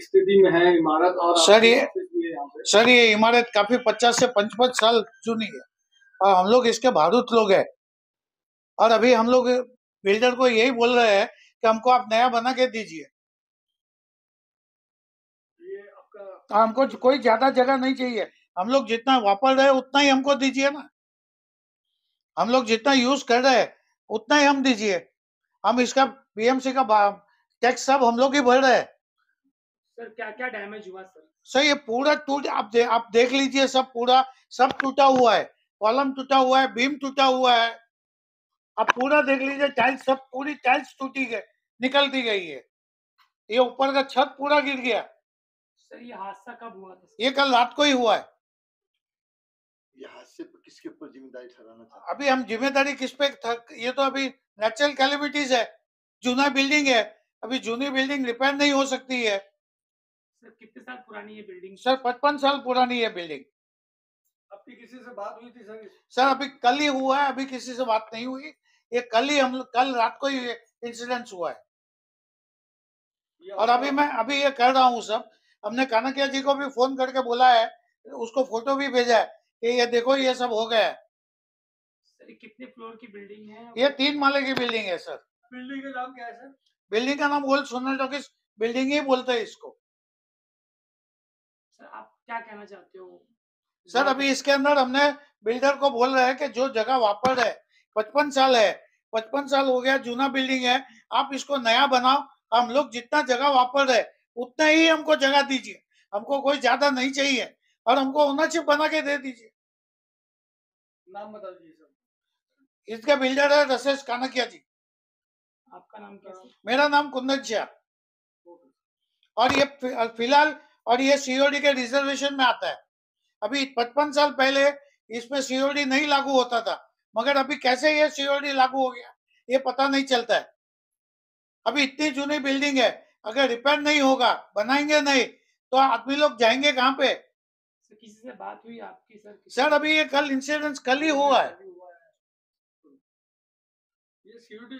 स्थिति में है इमारत और सर, ये- सर ये इमारत काफ़ी पचास से पचपन साल चुनी है। और हम लोग इसके भारूत लोग हैं। और अभी हम लोग बिल्डर को यही बोल रहे हैं कि हमको आप नया बना के दीजिए। हमको कोई ज़्यादा जगह नहीं चाहिए। हम लोग जितना वापर रहे उतना ही हमको दीजिए ना। हम लोग जितना यूज़ कर रहे हैं उतना ही हम दीजिए। हम इसका बीएमसी का टैक्स सब हम लोग ही भर रहे। हैं सर क्या क्या डैमेज हुआ सर? सर ये पूरा टूट आप दे, आप देख लीजिए सब पूरा सब टूटा हुआ है। कॉलम टूटा हुआ है बीम टूटा हुआ है। आप पूरा देख लीजिए टाइल्स सब पूरी टाइल्स टूटी गई निकल दी गई है। ये ऊपर का छत पूरा गिर गया। सर ये हादसा कब हुआ था ये कल रात को ही हुआ है। ये हादसे पर किसके ऊपर ज़िम्मेदारी ठहराना था? अभी हम ज़िम्मेदारी किस पे थक ये तो अभी नेचुरल कैलिमिटीज है। जूना बिल्डिंग है। अभी जूनी बिल्डिंग रिपेयर नहीं हो सकती है। सर कितने साल पुरानी ये बिल्डिंग सर पचपन साल पुरानी है बिल्डिंग। आपकी किसी से बात हुई थी सर सर अभी कल ही हुआ है अभी किसी से बात नहीं हुई। ये कल ही हम कल रात को ही इंसिडेंट हुआ है। और अभी मैं अभी ये कर रहा हूँ सब। हमने कानकिया जी को भी फ़ोन करके बोला है उसको फ़ोटो भी भेजा है कि ये देखो ये सब हो गया है। सर कितने फ्लोर की बिल्डिंग है? ये तीन माले की बिल्डिंग है सर। बिल्डिंग का नाम क्या है सर? बिल्डिंग का नाम गोल सोनल टॉकीज बिल्डिंग ही बोलते हैं इसको। सर आप क्या कहना चाहते हो? सर अभी इसके अंदर हमने बिल्डर को बोल रहे हैं कि जो जगह वापर है पचपन साल है पचपन साल हो गया जूना बिल्डिंग है आप इसको नया बनाओ हम लोग जितना जगह वापर रहे उतना ही हमको जगह दीजिए हमको कोई ज़्यादा नहीं चाहिए और हमको ओनरशिप बना के दे दीजिए। नाम बता दीजिए सर। इसके बिल्डर है रसेश कानकिया जी। आपका नाम क्या मेरा नाम कुंदन शाह और ये फ़िलहाल और ये सीओडी के रिजर्वेशन में आता है। अभी पचपन साल पहले इसमें सीओडी नहीं लागू होता था मगर अभी कैसे ये सीओडी लागू हो गया ये पता नहीं चलता है। अभी इतनी जूनी बिल्डिंग है अगर रिपेयर नहीं होगा बनाएँगे नहीं तो आदमी लोग जाएँगे कहाँ पे? सर किसी से बात हुई आपकी सर? सर अभी ये कल इंसिडेंस कल ही हुआ है। ये सीओडी